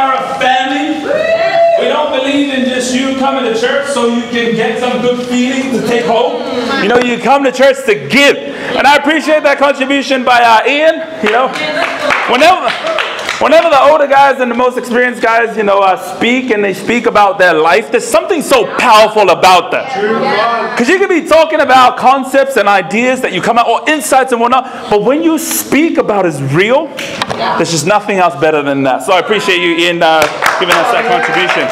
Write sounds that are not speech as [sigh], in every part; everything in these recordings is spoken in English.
are a family. We don't believe in just you coming to church so you can get some good feeling to take home. You know, you come to church to give. And I appreciate that contribution by uh, Ian. You know, whenever. Whenever the older guys and the most experienced guys, you know, uh, speak and they speak about their life, there's something so powerful about that. Because you could be talking about concepts and ideas that you come out, or insights and whatnot, but when you speak about is real, there's just nothing else better than that. So I appreciate you, Ian, uh, giving us that contribution.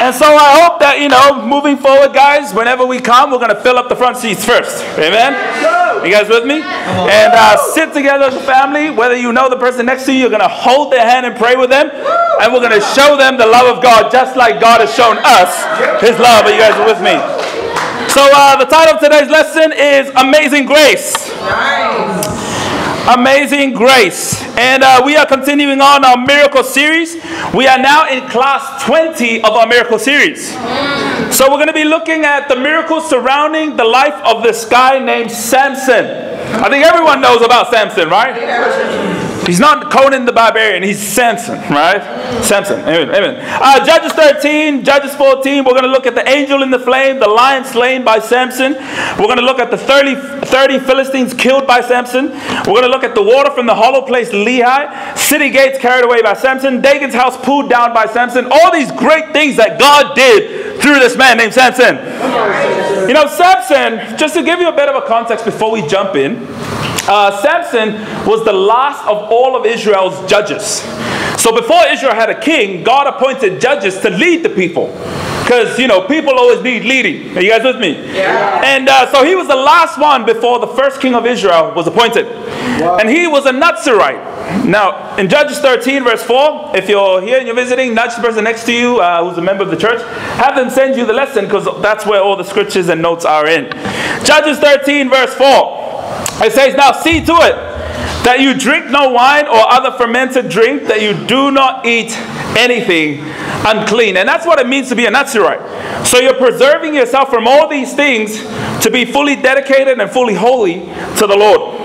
And so I hope that, you know, moving forward, guys, whenever we come, we're going to fill up the front seats first. Amen? You guys with me? And uh, sit together as a family. Whether you know the person next to you, you're going to hold their hand and pray with them. And we're going to show them the love of God, just like God has shown us his love. Are you guys with me? So uh, the title of today's lesson is Amazing Grace. Amazing Grace. And uh, we are continuing on our miracle series. We are now in class 20 of our miracle series. So we're going to be looking at the miracles surrounding the life of this guy named Samson. I think everyone knows about Samson, right? He's not Conan the Barbarian, he's Samson, right? Samson, amen, amen. Uh, Judges 13, Judges 14, we're going to look at the angel in the flame, the lion slain by Samson. We're going to look at the 30, 30 Philistines killed by Samson. We're going to look at the water from the hollow place Lehi, city gates carried away by Samson, Dagon's house pulled down by Samson. All these great things that God did through this man named Samson. You know, Samson, just to give you a bit of a context before we jump in, uh, Samson was the last of all of Israel's judges. So before Israel had a king, God appointed judges to lead the people. Because, you know, people always need leading. Are you guys with me? Yeah. And uh, so he was the last one before the first king of Israel was appointed. Wow. And he was a Nazarite. Now, in Judges 13, verse 4, if you're here and you're visiting, nudge the person next to you uh, who's a member of the church, have them send you the lesson because that's where all the scriptures and notes are in. Judges 13, verse 4. It says, Now see to it that you drink no wine or other fermented drink, that you do not eat anything unclean. And that's what it means to be a Nazarite. So you're preserving yourself from all these things to be fully dedicated and fully holy to the Lord.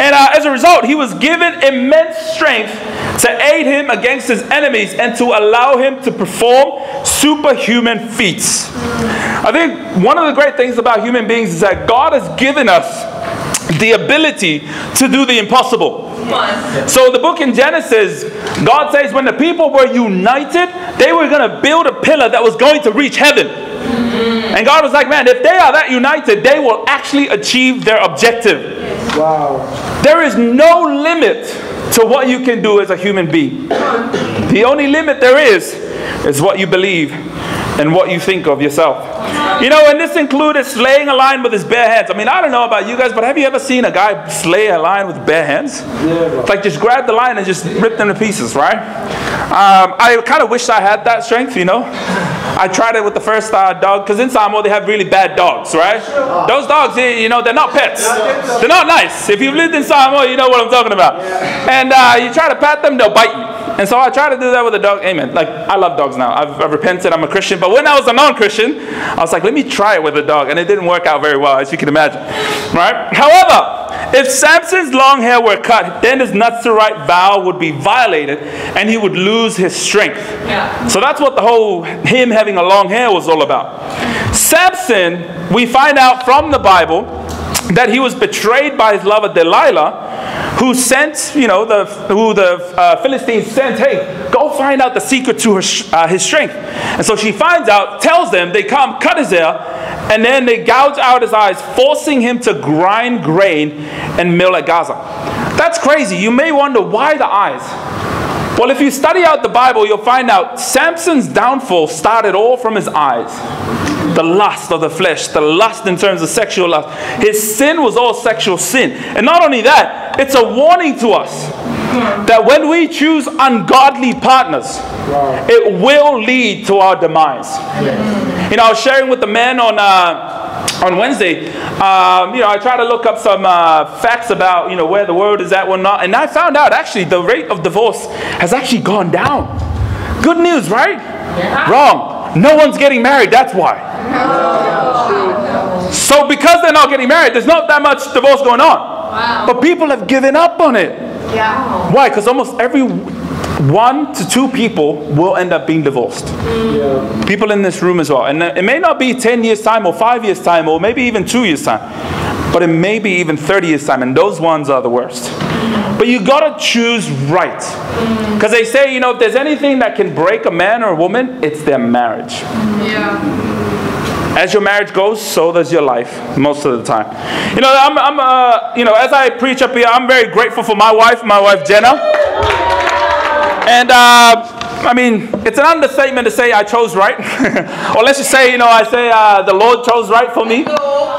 And uh, as a result, he was given immense strength to aid him against his enemies and to allow him to perform superhuman feats. I think one of the great things about human beings is that God has given us the ability to do the impossible. So the book in Genesis, God says when the people were united, they were going to build a pillar that was going to reach heaven. And God was like, man, if they are that united, they will actually achieve their objective. Wow. There is no limit to what you can do as a human being. The only limit there is is what you believe and what you think of yourself. You know, and this included slaying a lion with his bare hands. I mean, I don't know about you guys, but have you ever seen a guy slay a lion with bare hands? Yeah, like just grab the lion and just rip them to pieces, right? Um, I kind of wish I had that strength, you know. I tried it with the first uh, dog because in Samoa they have really bad dogs, right? Those dogs, you know, they're not pets. They're not nice. If you've lived in Samoa, you know what I'm talking about. And uh, you try to pat them, they'll bite you. And so I try to do that with a dog. Amen. Like, I love dogs now. I've, I've repented. I'm a Christian. But when I was a non Christian, I was like, let me try it with a dog. And it didn't work out very well, as you can imagine. Right? However, if Samson's long hair were cut, then his Nazarite vow would be violated and he would lose his strength. Yeah. So that's what the whole him having a long hair was all about. Samson, we find out from the Bible [laughs] that he was betrayed by his lover Delilah who sent, you know, the, who the uh, Philistines sent, hey, go find out the secret to her, uh, his strength. And so she finds out, tells them, they come, cut his hair, and then they gouge out his eyes, forcing him to grind grain and mill at Gaza. That's crazy. You may wonder why the eyes. Well, if you study out the Bible, you'll find out Samson's downfall started all from his eyes the lust of the flesh, the lust in terms of sexual lust. His sin was all sexual sin. And not only that, it's a warning to us that when we choose ungodly partners, wow. it will lead to our demise. You know, I was sharing with the man on. Uh, on Wednesday, um, you know, I try to look up some uh, facts about, you know, where the world is at, not, and I found out actually the rate of divorce has actually gone down. Good news, right? Yeah. Wrong. No one's getting married. That's why. So because they're not getting married, there's not that much divorce going on. Wow. But people have given up on it. Yeah. Why? Because almost every one to two people will end up being divorced. Mm. People in this room as well. And it may not be 10 years' time or five years' time or maybe even two years' time, but it may be even 30 years' time. And those ones are the worst. But you gotta choose right. Because they say, you know, if there's anything that can break a man or a woman, it's their marriage. Yeah. As your marriage goes, so does your life most of the time. You know, I'm, I'm uh, you know, as I preach up here, I'm very grateful for my wife, my wife Jenna. And uh, I mean, it's an understatement to say I chose right. [laughs] or let's just say, you know, I say uh, the Lord chose right for me.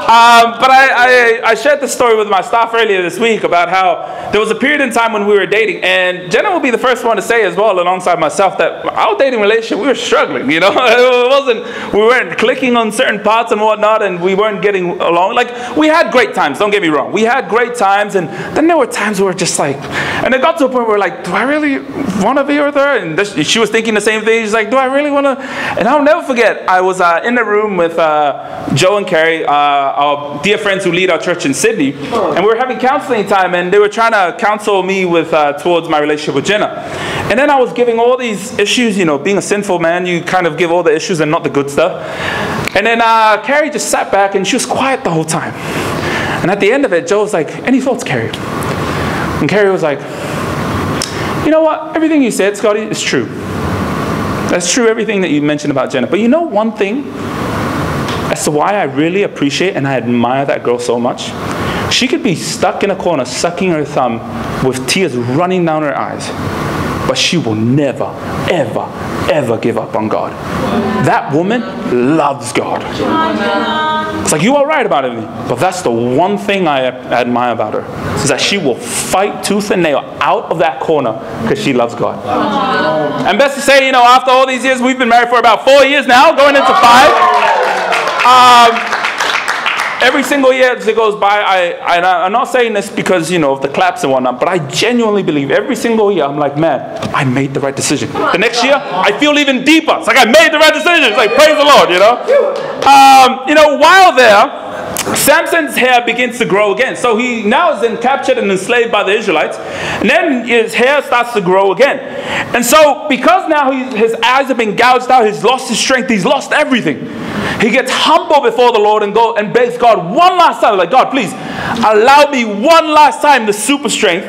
Um, but I, I, I, shared the story with my staff earlier this week about how there was a period in time when we were dating, and Jenna will be the first one to say as well, alongside myself, that our dating relationship, we were struggling, you know? [laughs] it wasn't, we weren't clicking on certain parts and whatnot, and we weren't getting along. Like, we had great times, don't get me wrong. We had great times, and then there were times where just like, and it got to a point where like, do I really want to be with her? And this, she was thinking the same thing. She's like, do I really want to? And I'll never forget, I was uh, in the room with uh, Joe and Carrie, uh, our dear friends who lead our church in Sydney, and we were having counseling time, and they were trying to counsel me with uh, towards my relationship with Jenna. And then I was giving all these issues, you know, being a sinful man, you kind of give all the issues and not the good stuff. And then uh, Carrie just sat back and she was quiet the whole time. And at the end of it, Joe was like, any thoughts, Carrie? And Carrie was like, you know what? Everything you said, Scotty, is true. That's true, everything that you mentioned about Jenna. But you know one thing as to why I really appreciate and I admire that girl so much? She could be stuck in a corner, sucking her thumb with tears running down her eyes, but she will never, ever, ever give up on God. That woman loves God. It's like, you are right about it, but that's the one thing I admire about her, is that she will fight tooth and nail out of that corner because she loves God. And best to say, you know, after all these years, we've been married for about four years now, going into five. Um, every single year as it goes by, I, I, am not saying this because, you know, of the claps and whatnot, but I genuinely believe every single year, I'm like, man, I made the right decision. The next year, I feel even deeper. It's like I made the right decision. It's like, praise the Lord, you know? Um, you know, while there, Samson's hair begins to grow again. So he now is then captured and enslaved by the Israelites. And then his hair starts to grow again. And so, because now his eyes have been gouged out, he's lost his strength, he's lost everything. He gets humble before the Lord and go and begs God one last time, like, God, please allow me one last time the super strength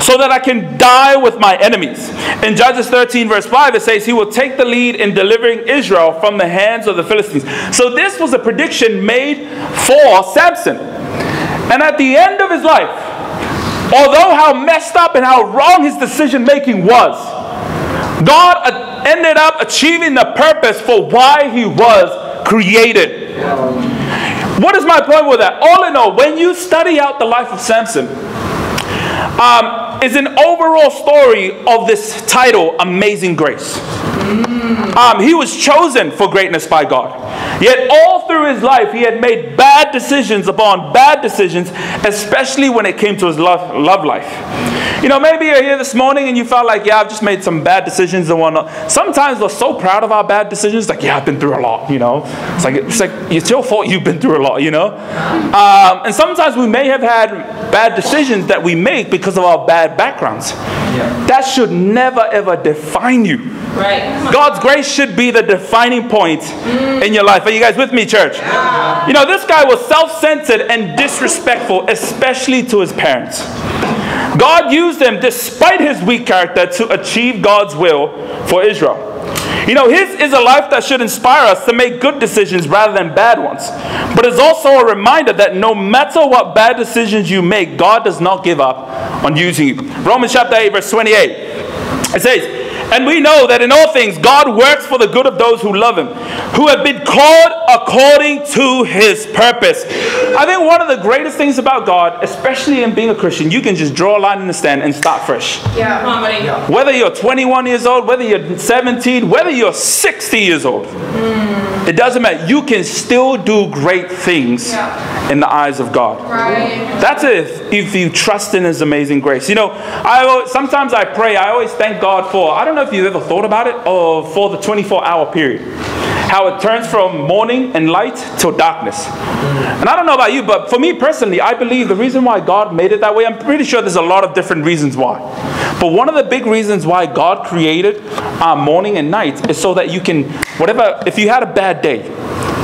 so that I can die with my enemies. In Judges 13, verse 5, it says, He will take the lead in delivering Israel from the hands of the Philistines. So this was a prediction made for Samson. And at the end of his life, although how messed up and how wrong his decision making was, God ended up achieving the purpose for why he was created. What is my point with that? All in all, when you study out the life of Samson, um, is an overall story of this title, Amazing Grace. Um, he was chosen for greatness by God. Yet, all through his life, he had made bad decisions upon bad decisions, especially when it came to his love, love life. You know, maybe you're here this morning and you felt like, yeah, I've just made some bad decisions and whatnot. Sometimes we're so proud of our bad decisions, like, yeah, I've been through a lot, you know. It's like, it's like, it's your fault you've been through a lot, you know. Um, and sometimes we may have had bad decisions that we make because of our bad backgrounds. Yeah. That should never, ever define you. Right. God's grace should be the defining point in your life. Are you guys with me, church? You know, this guy was self centered and disrespectful, especially to his parents. God used him, despite his weak character, to achieve God's will for Israel. You know, his is a life that should inspire us to make good decisions rather than bad ones. But it's also a reminder that no matter what bad decisions you make, God does not give up on using you. Romans chapter 8, verse 28. It says, and we know that in all things God works for the good of those who love Him, who have been called according to His purpose. I think one of the greatest things about God, especially in being a Christian, you can just draw a line in the sand and start fresh. Yeah. Whether you're 21 years old, whether you're 17, whether you're 60 years old. Mm. It doesn't matter. You can still do great things yeah. in the eyes of God. Right. That's if if you trust in His amazing grace. You know, I sometimes I pray. I always thank God for. I don't know if you've ever thought about it, or for the 24 hour period. how it turns from morning and light to darkness. And I don't know about you, but for me personally, I believe the reason why God made it that way, I'm pretty sure there's a lot of different reasons why. But one of the big reasons why God created uh, morning and night is so that you can, whatever, if you had a bad day,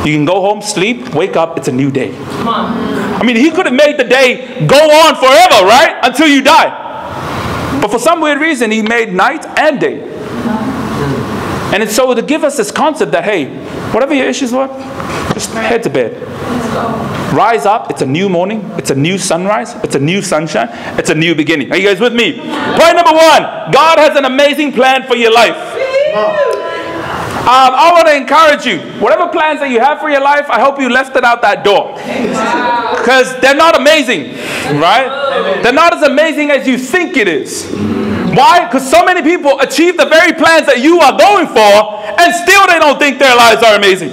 you can go home, sleep, wake up, it's a new day. Come on. I mean, he could have made the day go on forever, right? Until you die. But for some weird reason, he made night and day. And it's so to give us this concept that, hey, whatever your issues were, just head to bed. Rise up, it's a new morning, it's a new sunrise, it's a new sunshine, it's a new beginning. Are you guys with me? Point number one God has an amazing plan for your life. Um, I want to encourage you. Whatever plans that you have for your life, I hope you left it out that door. Because they're not amazing, right? They're not as amazing as you think it is. Why? Because so many people achieve the very plans that you are going for, and still they don't think their lives are amazing.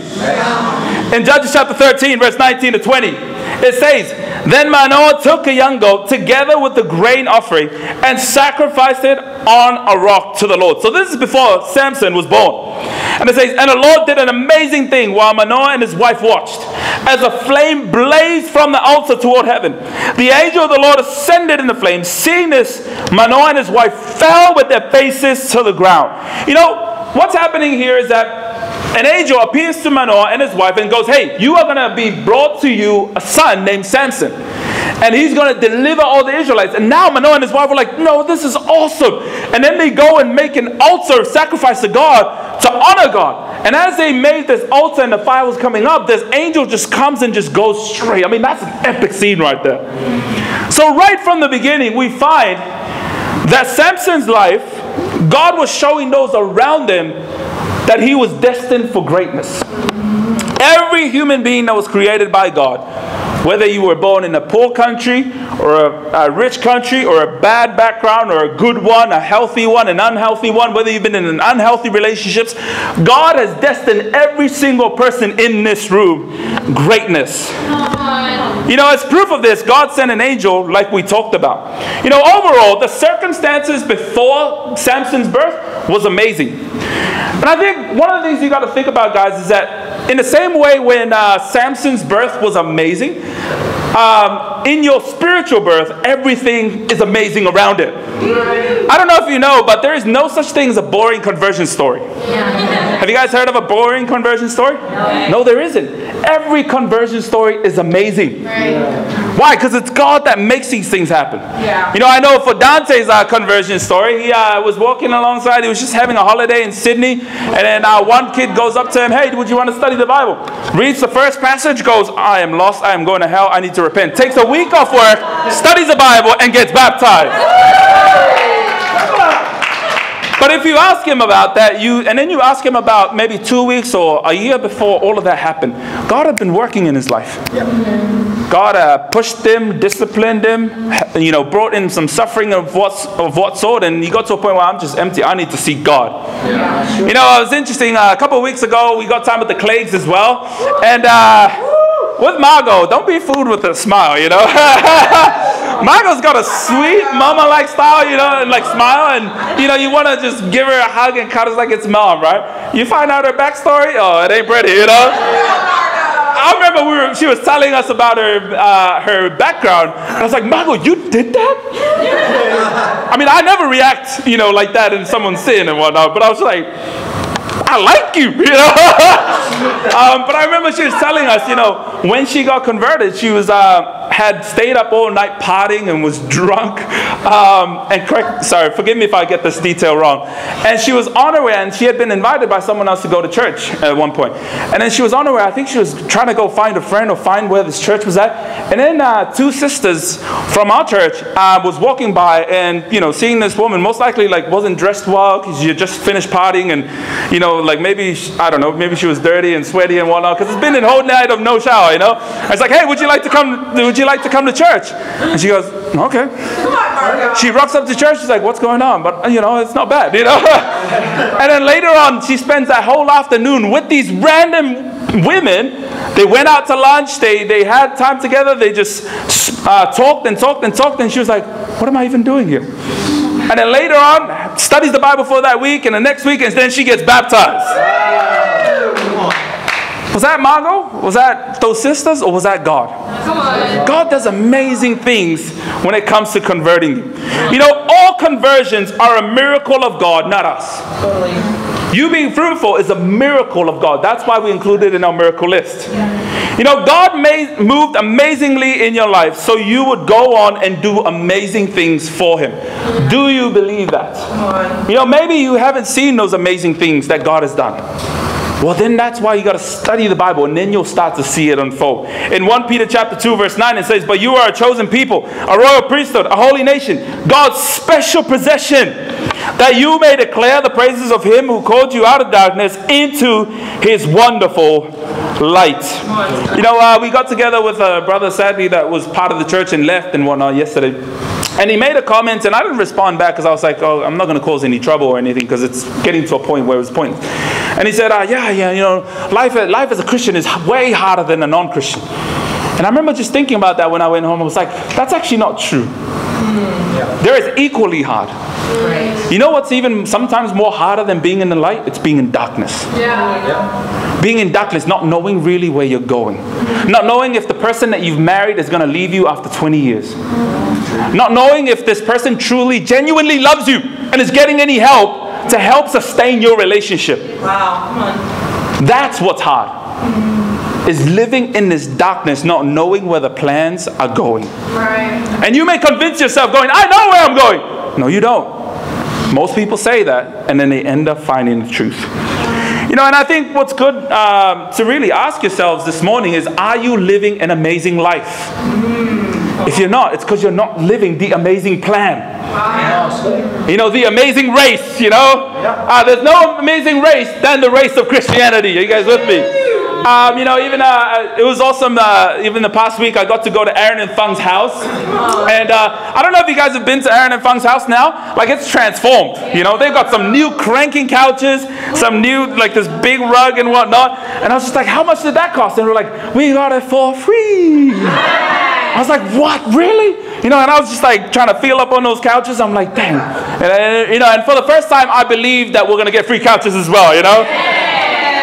In Judges chapter 13, verse 19 to 20, it says, Then Manoah took a young goat together with the grain offering and sacrificed it on a rock to the Lord. So this is before Samson was born. And it says, And the Lord did an amazing thing while Manoah and his wife watched. As a flame blazed from the altar toward heaven, the angel of the Lord ascended in the flame. Seeing this, Manoah and his wife fell with their faces to the ground. You know, what's happening here is that an angel appears to Manoah and his wife and goes, Hey, you are going to be brought to you a son named Samson. And he's going to deliver all the Israelites. And now Manoah and his wife are like, No, this is awesome. And then they go and make an altar of sacrifice to God to honor God. And as they made this altar and the fire was coming up, this angel just comes and just goes straight. I mean, that's an epic scene right there. So, right from the beginning, we find that Samson's life, God was showing those around him that he was destined for greatness. Every human being that was created by God, whether you were born in a poor country or a, a, rich country or a bad background or a good one, a healthy one, an unhealthy one, whether you've been in an unhealthy relationships, God has destined every single person in this room greatness. You know, as proof of this, God sent an angel like we talked about. You know, overall, the circumstances before Samson's birth was amazing. And I think one of the things you got to think about, guys, is that in the same way when uh, Samson's birth was amazing, um, in your spiritual birth, everything is amazing around it. I don't know if you know, but there is no such thing as a boring conversion story. Have you guys heard of a boring conversion story? No, there isn't. Every conversion story is amazing. Why? Because it's God that makes these things happen. Yeah. You know, I know for Dante's uh, conversion story, he uh, was walking alongside, he was just having a holiday in Sydney, and then uh, one kid goes up to him, Hey, would you want to study the Bible? Reads the first passage, goes, I am lost, I am going to hell, I need to repent. Takes a week off work, studies the Bible, and gets baptized. But if you ask him about that, you and then you ask him about maybe two weeks or a year before all of that happened, God had been working in his life. God uh, pushed him, disciplined him, you know, brought in some suffering of what of what sort, and he got to a point where I'm just empty. I need to see God. You know, it was interesting. Uh, a couple of weeks ago, we got time with the Clays as well, and. Uh, with Margot, don't be fooled with a smile, you know. [laughs] Margot's got a sweet mama-like style, you know, and like smile, and you know, you want to just give her a hug and cuddle like it's mom, right? You find out her backstory, oh, it ain't pretty, you know. I remember we were, she was telling us about her uh, her background, and I was like, Margot, you did that? I mean, I never react, you know, like that in someone's sin and whatnot, but I was like, I like you, [laughs] you know. um, but I remember she was telling us, you know, when she got converted, she was uh, had stayed up all night partying and was [laughs] drunk. Um, and correct, sorry, forgive me if I get this detail wrong. And she was on her way, and she had been invited by someone else to go to church at one point. And then she was on her way. I think she was trying to go find a friend or find where this church was at. And then uh, two sisters from our church uh, was walking by, and you know, seeing this woman, most likely like wasn't dressed well because she had just finished partying, and you know, like maybe I don't know, maybe she was dirty and sweaty and whatnot because it's been a whole night of no shower, you know. I was like, hey, would you like to come? Would you like to come to church? And she goes, okay. She rocks up to church. She's like, what's going on? But you know, it's not bad, you know. [laughs] and then later on, she spends that whole afternoon with these random women. They went out to lunch. They they had time together. They just uh, talked and talked and talked. And she was like, what am I even doing here? And then later on, studies the Bible for that week, and the next week, and then she gets baptized. Was that Margot? Was that those sisters? Or was that God? God does amazing things when it comes to converting you. You know, all conversions are a miracle of God, not us. You being fruitful is a miracle of God. That's why we include it in our miracle list. You know, God made, moved amazingly in your life so you would go on and do amazing things for Him. Do you believe that? You know, maybe you haven't seen those amazing things that God has done. Well, then that's why you got to study the Bible, and then you'll start to see it unfold. In 1 Peter chapter 2, verse 9, it says, But you are a chosen people, a royal priesthood, a holy nation, God's special possession, that you may declare the praises of him who called you out of darkness into his wonderful light. You know, uh, we got together with a brother, sadly, that was part of the church and left and whatnot yesterday. And he made a comment, and I didn't respond back because I was like, oh, I'm not going to cause any trouble or anything because it's getting to a point where it's pointless. And he said, uh, yeah, yeah, you know, life, life as a Christian is way harder than a non Christian. And I remember just thinking about that when I went home. I was like, that's actually not true. There is equally hard. You know what's even sometimes more harder than being in the light? It's being in darkness. Yeah. Being in darkness, not knowing really where you're going. Not knowing if the person that you've married is going to leave you after 20 years. Not knowing if this person truly, genuinely loves you and is getting any help to help sustain your relationship. Wow. Come on. That's what's hard. Is living in this darkness, not knowing where the plans are going. Right. And you may convince yourself, going, I know where I'm going. No, you don't. Most people say that, and then they end up finding the truth. You know, and I think what's good um, to really ask yourselves this morning is Are you living an amazing life? If you're not, it's because you're not living the amazing plan. You know, the amazing race, you know? Uh, there's no amazing race than the race of Christianity. Are you guys with me? Um, you know, even uh, it was awesome. Uh, even the past week, I got to go to Aaron and Fung's house, and uh, I don't know if you guys have been to Aaron and Fung's house now. Like it's transformed. You know, they've got some new cranking couches, some new like this big rug and whatnot. And I was just like, how much did that cost? And they're like, we got it for free. I was like, what, really? You know, and I was just like trying to feel up on those couches. I'm like, dang. And, uh, you know, and for the first time, I believe that we're going to get free couches as well, you know?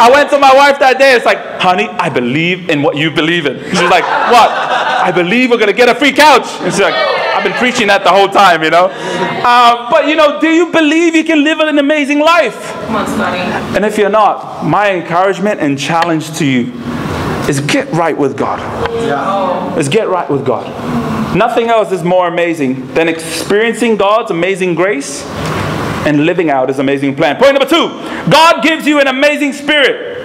I went to my wife that day. It's like, honey, I believe in what you believe in. She's like, what? I believe we're going to get a free couch. And she's like, I've been preaching that the whole time, you know? Uh, but, you know, do you believe you can live an amazing life? Come on, Scotty. And if you're not, my encouragement and challenge to you is get right with God. Yeah. Is get right with God. Nothing else is more amazing than experiencing God's amazing grace and living out his amazing plan. Point number two God gives you an amazing spirit.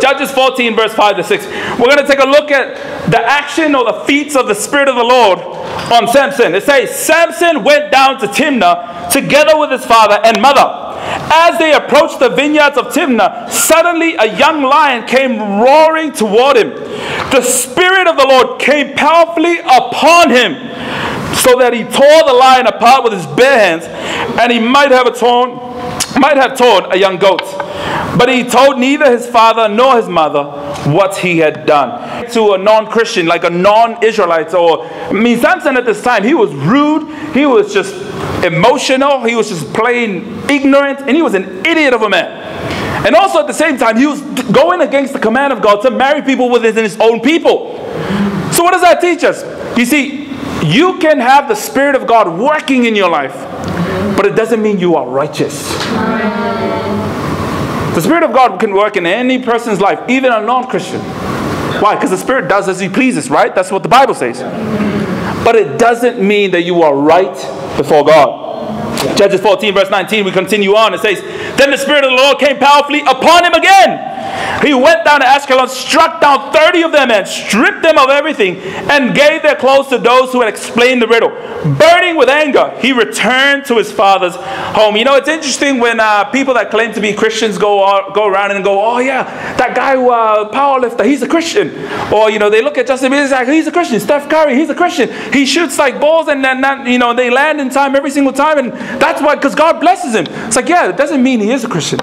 Judges 14, verse 5 to 6. We're going to take a look at the action or the feats of the Spirit of the Lord on Samson. It says, Samson went down to Timnah together with his father and mother. As they approached the vineyards of Timnah, suddenly a young lion came roaring toward him. The Spirit of the Lord came powerfully upon him, so that he tore the lion apart with his bare hands, and he might have a torn, might have told a young goat. But he told neither his father nor his mother what he had done. To a non-Christian, like a non-Israelite, or I mean, Samson at this time, he was rude. He was just emotional. He was just plain ignorant, and he was an idiot of a man. And also at the same time, he was going against the command of God to marry people within his own people. So what does that teach us? You see, you can have the Spirit of God working in your life, but it doesn't mean you are righteous. The Spirit of God can work in any person's life, even a non Christian. Why? Because the Spirit does as He pleases, right? That's what the Bible says. But it doesn't mean that you are right before God. Judges 14, verse 19, we continue on. It says, Then the Spirit of the Lord came powerfully upon him again. He went down to Ashkelon, struck down 30 of them, and stripped them of everything, and gave their clothes to those who had explained the riddle. Burning with anger, he returned to his father's home. You know, it's interesting when uh, people that claim to be Christians go, go around and go, oh, yeah, that guy who, uh, powerlifter, he's a Christian. Or, you know, they look at Justin Bieber, like, he's a Christian. Steph Curry, he's a Christian. He shoots like balls, and then, you know, they land in time every single time, and that's why, because God blesses him. It's like, yeah, it doesn't mean he is a Christian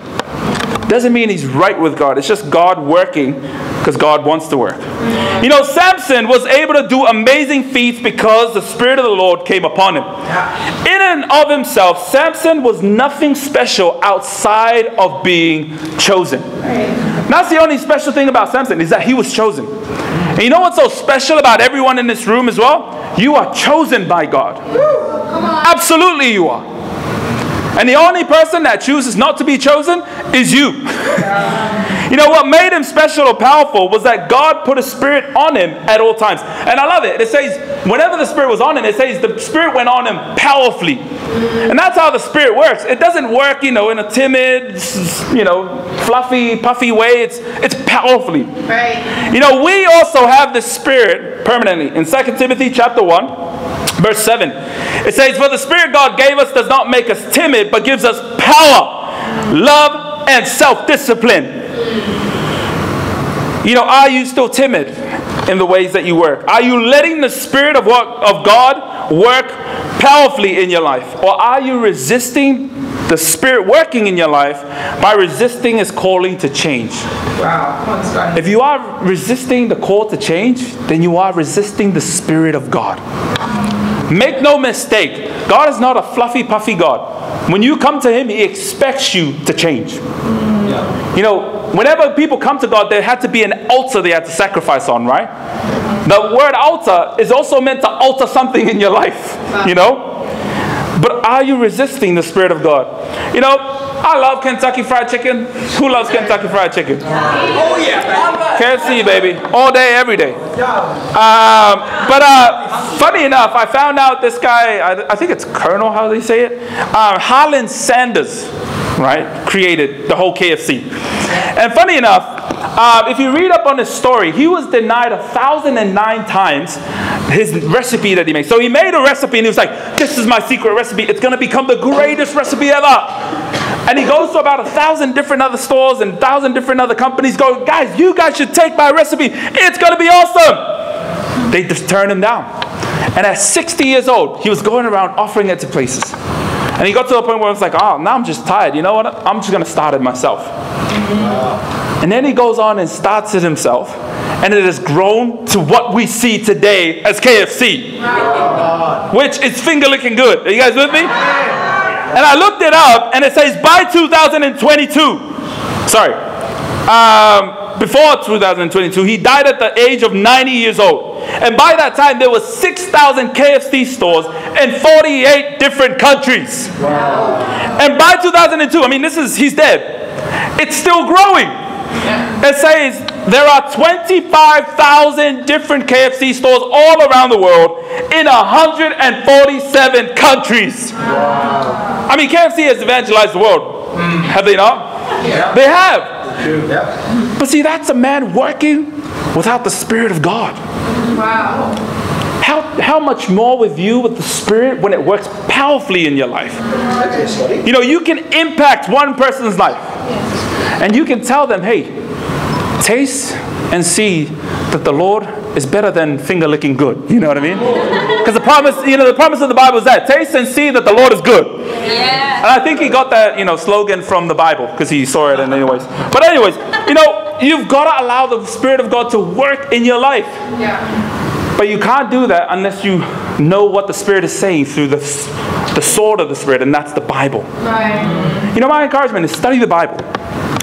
doesn't mean he's right with God. It's just God working because God wants to work. You know, Samson was able to do amazing feats because the Spirit of the Lord came upon him. In and of himself, Samson was nothing special outside of being chosen. That's the only special thing about Samson is that he was chosen. And you know what's so special about everyone in this room as well? You are chosen by God. Absolutely, you are. And the only person that chooses not to be chosen is you. [laughs] you know what made him special or powerful was that God put a spirit on him at all times. And I love it. It says, whenever the spirit was on him, it says the spirit went on him powerfully. And that's how the spirit works. It doesn't work, you know, in a timid, you know, fluffy, puffy way. It's it's powerfully. Right. You know, we also have the spirit permanently. In 2 Timothy chapter 1, Verse 7. It says, For the Spirit God gave us does not make us timid, but gives us power, love, and self discipline. You know, are you still timid in the ways that you work? Are you letting the Spirit of, work, of God work powerfully in your life? Or are you resisting the Spirit working in your life by resisting His calling to change? Wow. Come on, Scotty. If you are resisting the call to change, then you are resisting the Spirit of God. Make no mistake, God is not a fluffy, puffy God. When you come to Him, He expects you to change. You know, whenever people come to God, there had to be an altar they had to sacrifice on, right? The word altar is also meant to alter something in your life, you know? But are you resisting the Spirit of God? You know, I love Kentucky Fried Chicken. Who loves Kentucky Fried Chicken? Oh yeah. KFC, baby. All day, every day. Um, but uh, funny enough, I found out this guy, I, I think it's Colonel, how they say it? Harlan Sanders, right, created the whole KFC. And funny enough, uh, if you read up on his story, he was denied a thousand and nine times his recipe that he made. So he made a recipe and he was like, This is my secret recipe. It's going to become the greatest recipe ever. And he goes to about a thousand different other stores and thousand different other companies, go, Guys, you guys should take my recipe. It's going to be awesome. They just turned him down. And at 60 years old, he was going around offering it to places. And he got to the point where it's like, oh, now I'm just tired. You know what? I'm just going to start it myself. And then he goes on and starts it himself. And it has grown to what we see today as KFC, which is finger licking good. Are you guys with me? And I looked it up, and it says by 2022. Sorry. Um, before 2022, he died at the age of 90 years old. And by that time, there were 6,000 KFC stores in 48 different countries. And by 2002, I mean, this is, he's dead. It's still growing. It says there are 25,000 different KFC stores all around the world in 147 countries. I mean, KFC has evangelized the world. Have they not? Yeah. They have. Yeah. But see, that's a man working without the Spirit of God. Wow. How, how much more with you with the Spirit when it works powerfully in your life? You know, you can impact one person's life. And you can tell them, hey, taste and see that the Lord is better than finger licking good. You know what I mean? Because the promise, you know, the promise of the Bible is that taste and see that the Lord is good. Yeah. And I think he got that, you know, slogan from the Bible because he saw it in anyways. But anyways, you know, you've got to allow the Spirit of God to work in your life. Yeah. But you can't do that unless you know what the Spirit is saying through the, the sword of the Spirit, and that's the Bible. Right. You know, my encouragement is study the Bible.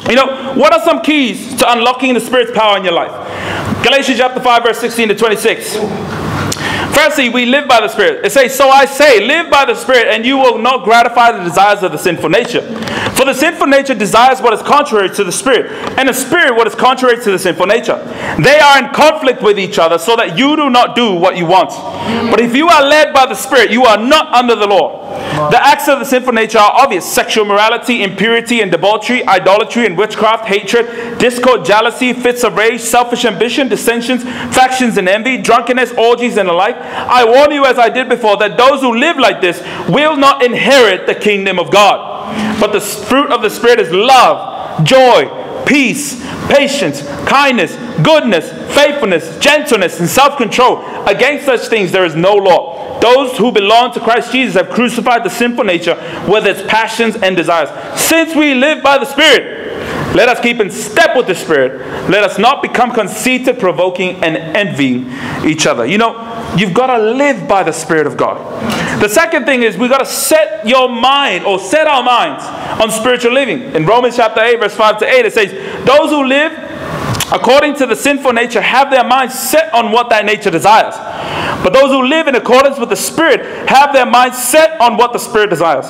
You know, what are some keys to unlocking the Spirit's power in your life? Galatians chapter 5, verse 16 to 26. Firstly, we live by the Spirit. It says, So I say, live by the Spirit, and you will not gratify the desires of the sinful nature. For the sinful nature desires what is contrary to the Spirit, and the Spirit what is contrary to the sinful nature. They are in conflict with each other, so that you do not do what you want. But if you are led by the Spirit, you are not under the law. The acts of the sinful nature are obvious sexual morality, impurity and debauchery, idolatry and witchcraft, hatred, discord, jealousy, fits of rage, selfish ambition, dissensions, factions and envy, drunkenness, orgies, and the like. I warn you, as I did before, that those who live like this will not inherit the kingdom of God. But the fruit of the Spirit is love, joy, peace, patience, kindness, goodness, faithfulness, gentleness, and self control. Against such things there is no law. Those who belong to Christ Jesus have crucified the sinful nature with its passions and desires. Since we live by the Spirit, Let us keep in step with the Spirit. Let us not become conceited, provoking, and envying each other. You know, you've got to live by the Spirit of God. The second thing is we've got to set your mind or set our minds on spiritual living. In Romans chapter 8, verse 5 to 8, it says, Those who live according to the sinful nature have their minds set on what that nature desires. But those who live in accordance with the Spirit have their minds set on what the Spirit desires.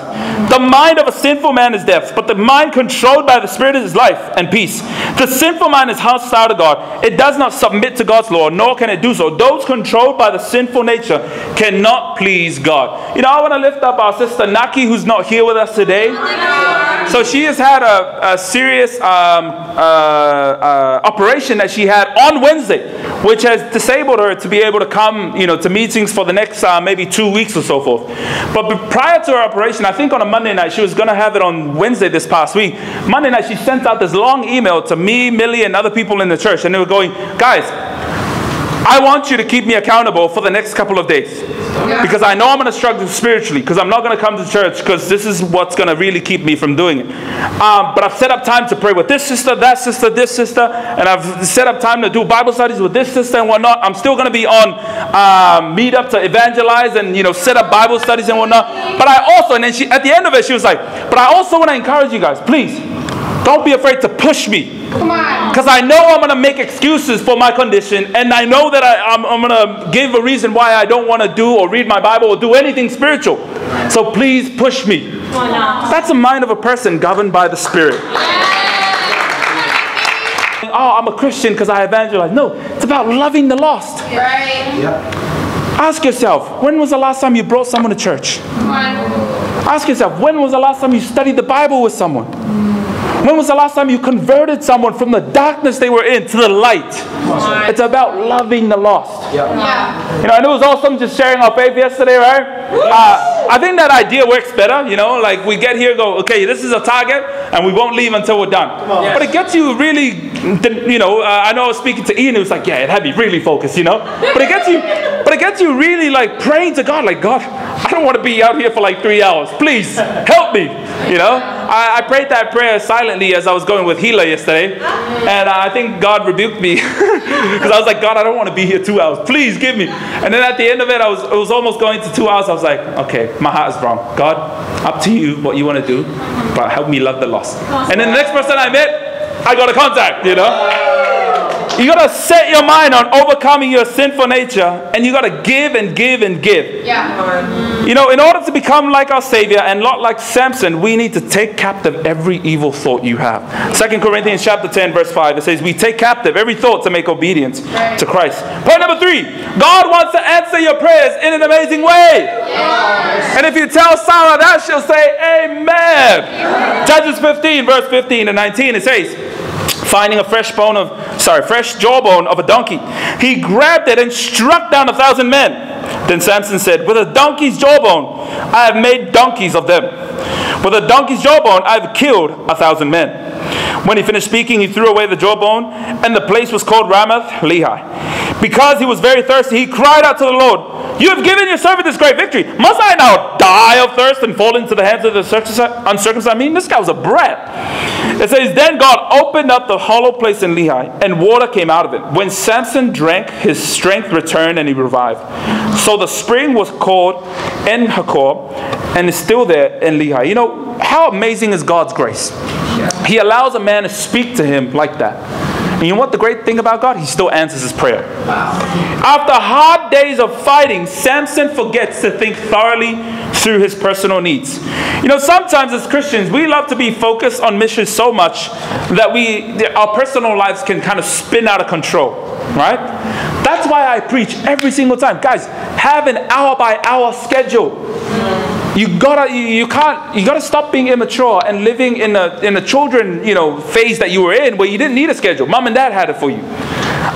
The mind of a sinful man is death, but the mind controlled by the Spirit is life and peace. The sinful mind is hostile to God. It does not submit to God's law, nor can it do so. Those controlled by the sinful nature cannot please God. You know, I want to lift up our sister Naki, who's not here with us today. So she has had a, a serious um, uh, uh, operation that she had on Wednesday, which has disabled her to be able to come, you know, to meetings for the next uh, maybe two weeks or so forth. But prior to her operation, I think on a Monday night, she was going to have it on Wednesday this past week. Monday night, she sent out this long email to me, Millie, and other people in the church, and they were going, guys, I want you to keep me accountable for the next couple of days. Because I know I'm going to struggle spiritually, because I'm not going to come to church, because this is what's going to really keep me from doing it. Um, but I've set up time to pray with this sister, that sister, this sister, and I've set up time to do Bible studies with this sister and whatnot. I'm still going to be on um, meetup to evangelize and you know set up Bible studies and whatnot. But I also, and then she at the end of it, she was like, "But I also want to encourage you guys, please, don't be afraid to push me." Come on. Because I know I'm going to make excuses for my condition, and I know that I, am I'm, going to give a reason why I don't want to do or read my Bible or do anything spiritual. So please push me. That's the mind of a person governed by the Spirit. Oh, I'm a Christian because I evangelize. No, it's about loving the lost. Right. Yeah. Ask yourself, when was the last time you brought someone to church? Come on. Ask yourself, when was the last time you studied the Bible with someone? When was the last time you converted someone from the darkness they were in to the light? It's about loving the lost. Yeah. yeah. You know, and it was awesome just sharing our faith yesterday, right? Uh, I think that idea works better, you know, like we get here, go, okay, this is a target, and we won't leave until we're done. But it gets you really, you know, uh, I know I was speaking to Ian, it was like, yeah, it had me really focused, you know? But it gets you, but it gets you really like praying to God, like, God, I don't want to be out here for like three hours. Please help me, you know? I, I prayed that prayer silently as I was going with Gila yesterday, and I think God rebuked me [laughs] because I was like, God, I don't want to be here two hours. Please give me. And then at the end of it, I was, it was almost going to two hours. I was like, okay, my heart is wrong. God, up to you what you want to do, but help me love the lost. And then the next person I met, I got a contact, you know? You gotta set your mind on overcoming your sinful nature, and you gotta give and give and give. Yeah. You know, in order to become like our Savior and not like Samson, we need to take captive every evil thought you have. Second Corinthians chapter 10, verse 5, it says, We take captive every thought to make obedience Right. to Christ. Point number three, God wants to answer your prayers in an amazing way. Yes. And if you tell Sarah that, she'll say, Amen. Judges 15, verse 15 and 19, it says, finding a fresh bone of sorry fresh jawbone of a donkey. He grabbed it and struck down a thousand men. Then samson said with a donkey's jawbone i have made donkeys of them. With a donkey's jawbone i have killed a thousand men. When he finished speaking he threw away the jawbone and the place was called ramath lehi. Because he was very thirsty he cried out to the lord you have given your servant this great victory. Must i now die of thirst and fall into the hands of the uncircumcised? I mean this guy was a brat it says, Then God opened up the hollow place in Lehi, and water came out of it. When Samson drank, his strength returned and he revived. So the spring was called En Hakkore, and is still there in Lehi. You know, how amazing is God's grace? He allows a man to speak to him like that. And you know what the great thing about God? He still answers his prayer. After hard days of fighting, Samson forgets to think thoroughly through his personal needs. You know, sometimes as Christians, we love to be focused on missions so much that we our personal lives can kind of spin out of control, right? That's why I preach every single time. Guys, have an hour by hour schedule. You gotta, you, can't, you gotta stop being immature and living in a in a children, you know, phase that you were in where you didn't need a schedule. Mom and dad had it for you.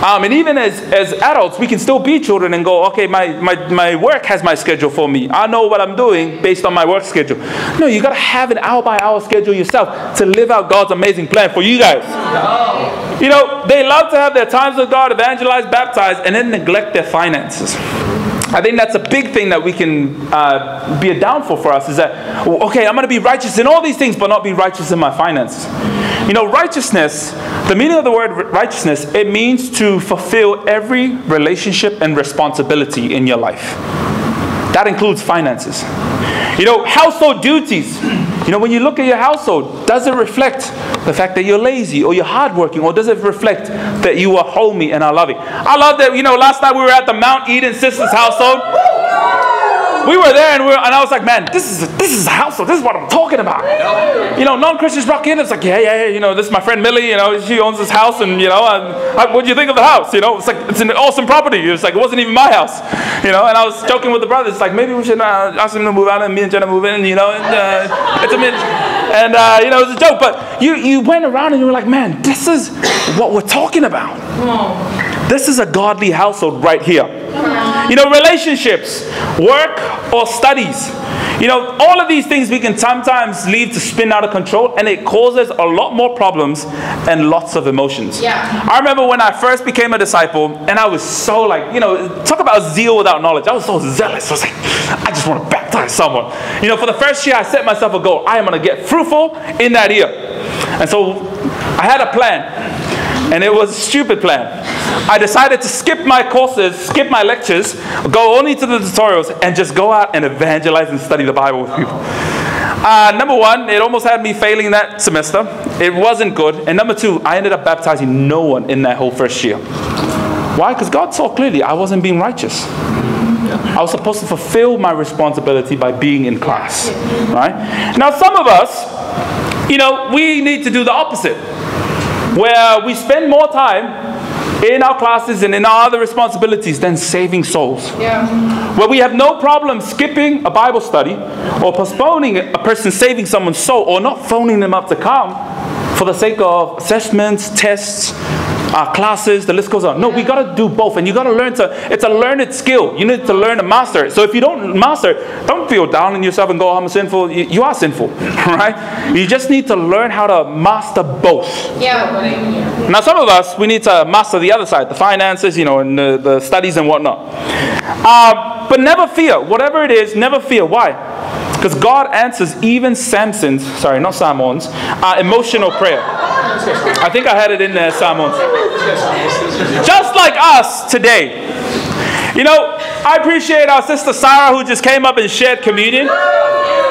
Um, and even as, as adults, we can still be children and go, okay, my, my, my work has my schedule for me. I know what I'm doing based on my work schedule. No, you gotta have an hour by hour schedule yourself to live out God's amazing plan for you guys. You know, they love to have their times with God, evangelize, baptize, and then neglect their finances. I think that's a big thing that we can uh, be a downfall for us is that, okay, I'm going to be righteous in all these things, but not be righteous in my finances. You know, righteousness, the meaning of the word righteousness, it means to fulfill every relationship and responsibility in your life. That includes finances. You know, household duties. You know, when you look at your household, does it reflect the fact that you're lazy or you're hardworking, or does it reflect that you are homey and are loving? I love that, you know, last night we were at the Mount Eden Sisters household we were there and, we were, and I was like, man, this is this is a household. This is what I'm talking about. You know, non-Christians rock in. It's like, yeah, yeah, yeah. You know, this is my friend Millie. You know, she owns this house, and you know, what do you think of the house? You know, it's like it's an awesome property. It's like it wasn't even my house. You know, and I was joking with the brothers. It's like maybe we should uh, ask them to move out, and me and Jenna move in. You know, and uh, it's a minute. And uh, you know, it was a joke. But you you went around and you were like, man, this is what we're talking about. This is a godly household right here. You know, relationships, work or studies. You know, all of these things we can sometimes leave to spin out of control and it causes a lot more problems and lots of emotions. Yeah. I remember when I first became a disciple and I was so like, you know, talk about zeal without knowledge. I was so zealous. I was like, I just want to baptize someone. You know, for the first year I set myself a goal. I am going to get fruitful in that year. And so I had a plan and it was a stupid plan. I decided to skip my courses, skip my lectures, go only to the tutorials, and just go out and evangelize and study the Bible with people. Uh, number one, it almost had me failing that semester. It wasn't good. And number two, I ended up baptizing no one in that whole first year. Why? Because God saw clearly I wasn't being righteous. I was supposed to fulfill my responsibility by being in class. Right? Now, some of us, you know, we need to do the opposite where we spend more time in our classes and in our other responsibilities than saving souls. Yeah. Where we have no problem skipping a Bible study or postponing a person saving someone's soul or not phoning them up to come for the sake of assessments, tests, uh, classes, the list goes on. No, we got to do both, and you got to learn to. It's a learned skill. You need to learn to master it. So if you don't master, it, don't feel down on yourself and go, "I'm sinful." You, you are sinful, [laughs] right? You just need to learn how to master both. Yeah. Now, some of us, we need to master the other side, the finances, you know, and the, the studies and whatnot. Uh, but never fear. Whatever it is, never fear. Why? Because God answers even Samson's, sorry, not Samon's, uh, emotional prayer. I think I had it in there, Samon's. Just like us today. You know, I appreciate our sister Sarah who just came up and shared communion.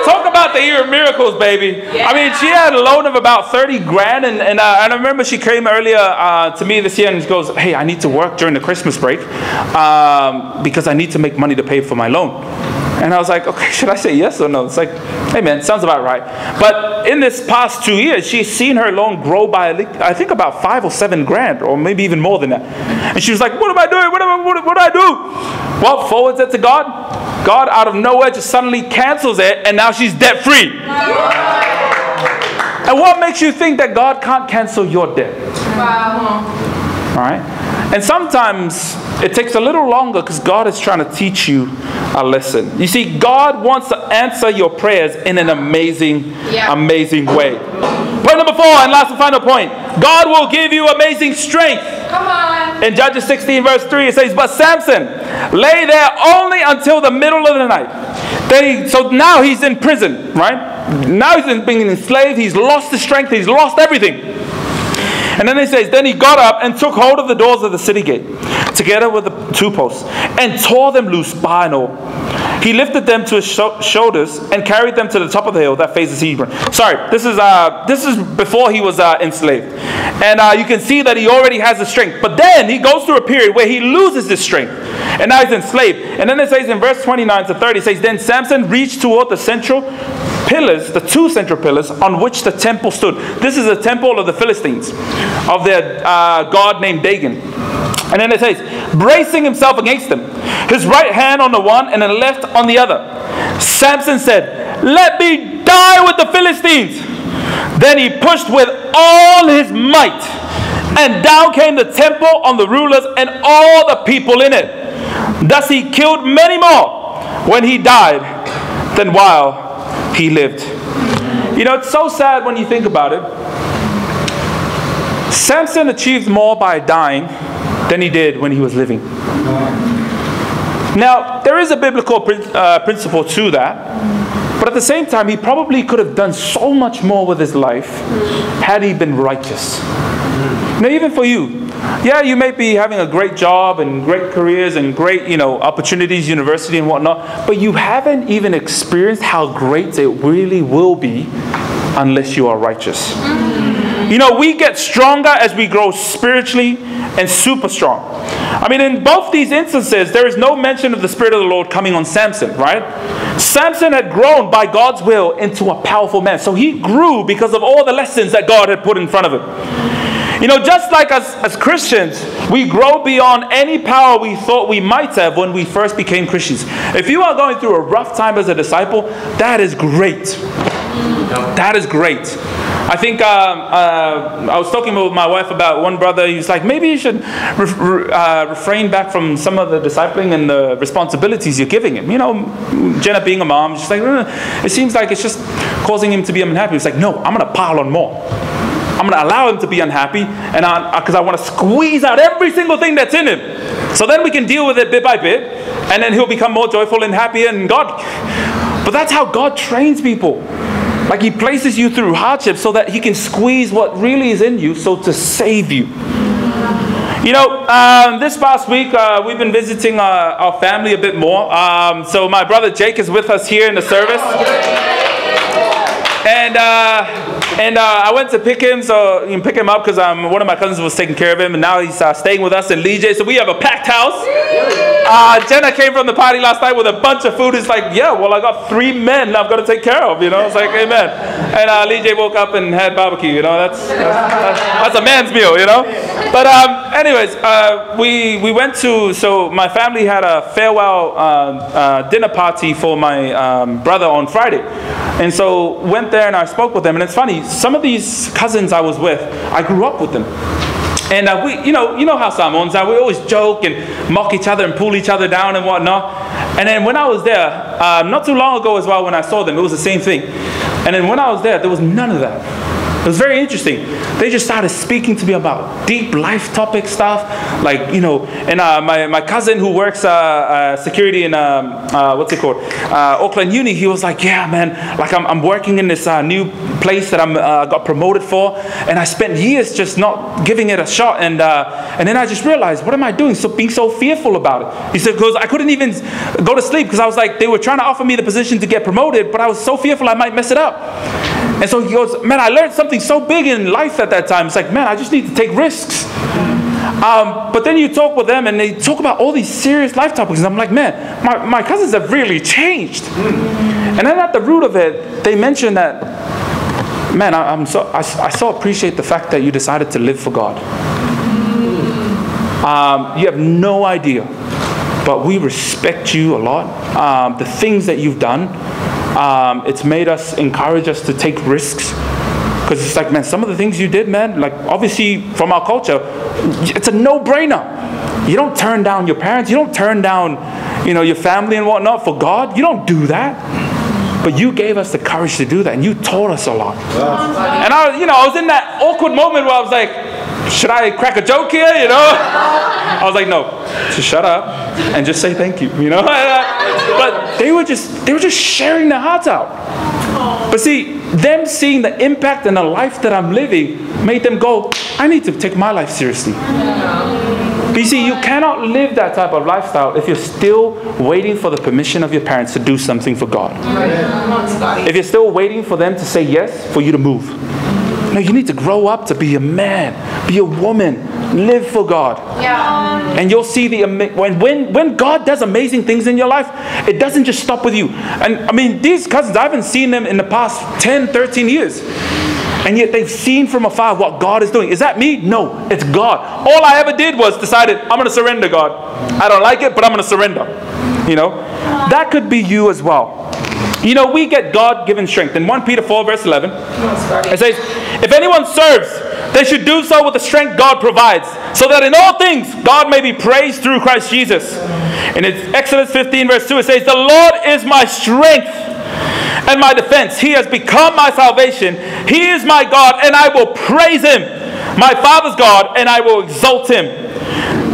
Talk about the year of miracles, baby. I mean, she had a loan of about 30 grand, and, and, uh, and I remember she came earlier uh, to me this year and she goes, Hey, I need to work during the Christmas break um, because I need to make money to pay for my loan. And I was like, okay, [laughs] should I say yes or no? It's like, hey man, sounds about right. But in this past two years, she's seen her loan grow by, I think, about five or seven grand, or maybe even more than that. And she was like, what am I doing? What, am I, what, what do I do? Well, forwards it to God. God, out of nowhere, just suddenly cancels it, and now she's debt free. And what makes you think that God can't cancel your debt? Wow. All right? And sometimes it takes a little longer because God is trying to teach you a lesson. You see, God wants to answer your prayers in an amazing, Yeah. amazing way. Point number four, and last and final point God will give you amazing strength. Come on. In Judges 16, verse 3, it says, But Samson lay there only until the middle of the night. Then he, so now he's in prison, right? Now he's in, being enslaved. He's lost his strength. He's lost everything. And then he says, Then he got up and took hold of the doors of the city gate, together with the two posts, and tore them loose by and all. He lifted them to his sho- shoulders and carried them to the top of the hill that faces Hebron. Sorry, this is uh, this is before he was uh, enslaved, and uh, you can see that he already has the strength. But then he goes through a period where he loses his strength, and now he's enslaved. And then it says in verse 29 to 30, it says, Then Samson reached toward the central pillars, the two central pillars on which the temple stood. This is the temple of the Philistines, of their uh, god named Dagon. And then it says, bracing himself against them, his right hand on the one and the left on the other. Samson said, Let me die with the Philistines. Then he pushed with all his might, and down came the temple on the rulers and all the people in it. Thus he killed many more when he died than while he lived. You know, it's so sad when you think about it. Samson achieved more by dying than he did when he was living. Now, there is a biblical uh, principle to that, but at the same time, he probably could have done so much more with his life had he been righteous. Now, even for you, yeah, you may be having a great job and great careers and great, you know, opportunities, university and whatnot, but you haven't even experienced how great it really will be unless you are righteous. You know, we get stronger as we grow spiritually and super strong. I mean, in both these instances, there is no mention of the Spirit of the Lord coming on Samson, right? Samson had grown by God's will into a powerful man. So he grew because of all the lessons that God had put in front of him. You know, just like as, as Christians, we grow beyond any power we thought we might have when we first became Christians. If you are going through a rough time as a disciple, that is great. That is great. I think um, uh, I was talking with my wife about one brother. He's like, maybe you should re- uh, refrain back from some of the discipling and the responsibilities you're giving him. You know, Jenna being a mom, she's like, "Uh, it seems like it's just causing him to be unhappy. He's like, no, I'm going to pile on more. I'm going to allow him to be unhappy, and because I, I want to squeeze out every single thing that's in him, so then we can deal with it bit by bit, and then he'll become more joyful and happier in God. But that's how God trains people. Like he places you through hardship so that he can squeeze what really is in you, so to save you. You know, um, this past week uh, we've been visiting uh, our family a bit more. Um, so my brother Jake is with us here in the service, and uh, and uh, I went to pick him, so you can pick him up because um, one of my cousins was taking care of him, and now he's uh, staying with us in Lee So we have a packed house. Uh, Jenna came from the party last night with a bunch of food. It's like, yeah, well, I got three men I've got to take care of, you know. It's like, amen. And uh, woke up and had barbecue, you know. That's that's, that's a man's meal, you know. But um, anyways, uh, we we went to so my family had a farewell uh, uh, dinner party for my um, brother on Friday, and so went there and I spoke with them. And it's funny, some of these cousins I was with, I grew up with them. And uh, we, you know, you know how Samoans are. We always joke and mock each other and pull each other down and whatnot. And then when I was there, uh, not too long ago as well, when I saw them, it was the same thing. And then when I was there, there was none of that. It was very interesting. They just started speaking to me about deep life topic stuff, like you know. And uh, my, my cousin who works uh, uh, security in um, uh, what's it called, uh, Auckland Uni, he was like, "Yeah, man, like I'm, I'm working in this uh, new place that I'm got promoted for, and I spent years just not giving it a shot, and and then I just realized, what am I doing? So being so fearful about it." He said, "Because I couldn't even go to sleep because I was like, they were trying to offer me the position to get promoted, but I was so fearful I might mess it up." And so he goes, Man, I learned something so big in life at that time. It's like, man, I just need to take risks. Um, but then you talk with them and they talk about all these serious life topics. And I'm like, man, my, my cousins have really changed. And then at the root of it, they mention that, man, I, am so, I, I so appreciate the fact that you decided to live for God. Um, you have no idea, but we respect you a lot. Um, the things that you've done, um, it's made us encourage us to take risks. Because it's like man some of the things you did man like obviously from our culture it's a no-brainer. You don't turn down your parents. You don't turn down you know your family and whatnot for god. You don't do that. But you gave us the courage to do that and you taught us a lot. And i you know i was in that awkward moment where i was like should i crack a joke here you know? I was like no just shut up and just say thank you you know? [laughs] But they were just they were just sharing their hearts out. But see them seeing the impact and the life that i'm living made them go i need to take my life seriously. But you see, you cannot live that type of lifestyle if you're still waiting for the permission of your parents to do something for God. If you're still waiting for them to say yes for you to move. No, you need to grow up to be a man, be a woman, live for God. Yeah. And you'll see the when when when God does amazing things in your life, it doesn't just stop with you. And I mean, these cousins, I haven't seen them in the past 10, 13 years. And yet they've seen from afar what God is doing. Is that me? No, it's God. All I ever did was decided, I'm going to surrender, God. I don't like it, but I'm going to surrender. You know? That could be you as well. You know, we get God given strength. In 1 Peter 4, verse 11, it says, If anyone serves, they should do so with the strength God provides, so that in all things God may be praised through Christ Jesus. In Exodus 15, verse 2, it says, The Lord is my strength and my defense. He has become my salvation. He is my God, and I will praise him. My Father's God, and I will exalt him.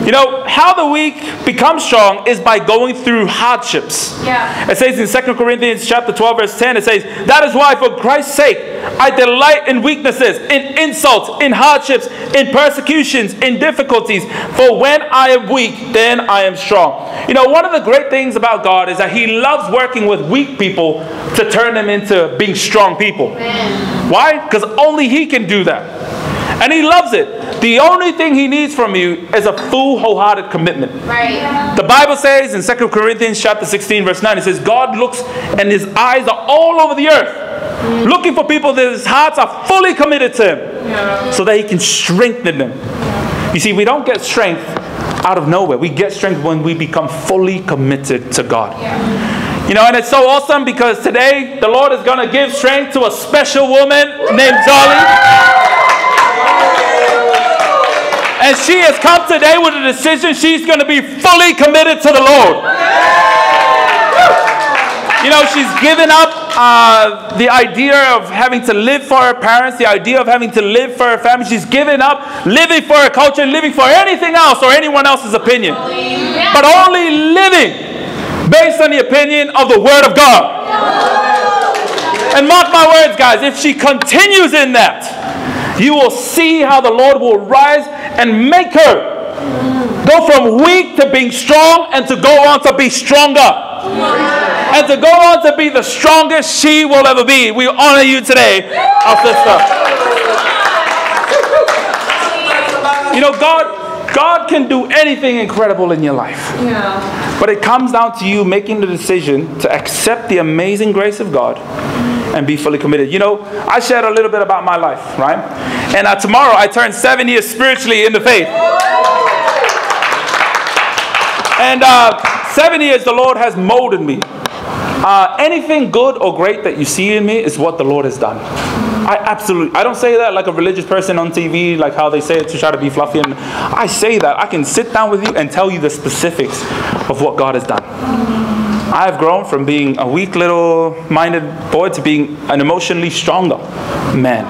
You know, how the weak become strong is by going through hardships. Yeah. It says in 2 Corinthians chapter 12, verse 10, it says, That is why, for Christ's sake, I delight in weaknesses, in insults, in hardships, in persecutions, in difficulties. For when I am weak, then I am strong. You know, one of the great things about God is that He loves working with weak people to turn them into being strong people. Why? Because only He can do that. And He loves it. The only thing He needs from you is a full, wholehearted commitment. Right. The Bible says in 2 Corinthians chapter 16, verse 9, it says, God looks and his eyes are all over the earth, looking for people that his hearts are fully committed to him so that he can strengthen them. You see, we don't get strength out of nowhere. We get strength when we become fully committed to God. Yeah. You know, and it's so awesome because today the Lord is going to give strength to a special woman named Jolly. And she has come today with a decision. She's going to be fully committed to the Lord. You know, she's given up uh, the idea of having to live for her parents, the idea of having to live for her family. She's given up living for her culture, living for anything else or anyone else's opinion, but only living based on the opinion of the Word of God. And mark my words, guys, if she continues in that, you will see how the Lord will rise and make her go from weak to being strong and to go on to be stronger. And to go on to be the strongest she will ever be. We honor you today, our sister. You know, God, God can do anything incredible in your life. Yeah. But it comes down to you making the decision to accept the amazing grace of God and be fully committed. You know, I shared a little bit about my life, right? And uh, tomorrow I turn seven years spiritually in the faith. And uh, seven years the Lord has molded me. Uh, anything good or great that you see in me is what the Lord has done. I absolutely, I don't say that like a religious person on TV, like how they say it to try to be fluffy. And I say that I can sit down with you and tell you the specifics of what God has done. I have grown from being a weak little minded boy to being an emotionally stronger man.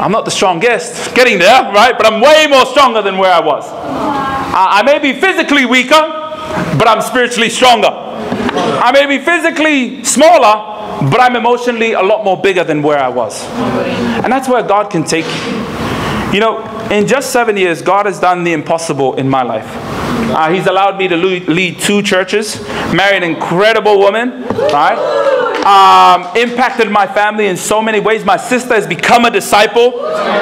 I'm not the strongest, getting there, right? But I'm way more stronger than where I was. I I may be physically weaker, but I'm spiritually stronger. I may be physically smaller, but I'm emotionally a lot more bigger than where I was. And that's where God can take you. You know, in just seven years, God has done the impossible in my life. Uh, he's allowed me to lead, two churches, married an incredible woman, right? Um, impacted my family in so many ways. My sister has become a disciple.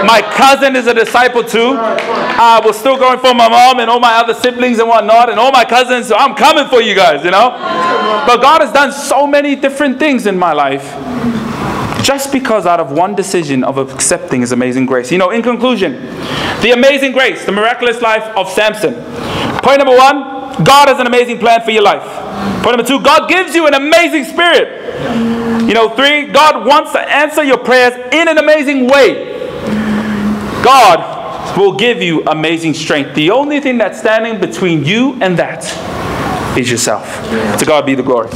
My cousin is a disciple too. Uh, we're still going for my mom and all my other siblings and whatnot, and all my cousins. So I'm coming for you guys, you know. But God has done so many different things in my life just because out of one decision of accepting his amazing grace. You know, in conclusion, the amazing grace, the miraculous life of Samson. Point number one, God has an amazing plan for your life. Point number two, God gives you an amazing spirit. You know, three, God wants to answer your prayers in an amazing way. God will give you amazing strength. The only thing that's standing between you and that is yourself. To God be the glory.